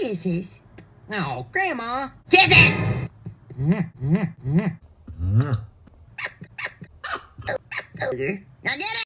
Kisses. Oh, Grandma. Kisses! Now get it!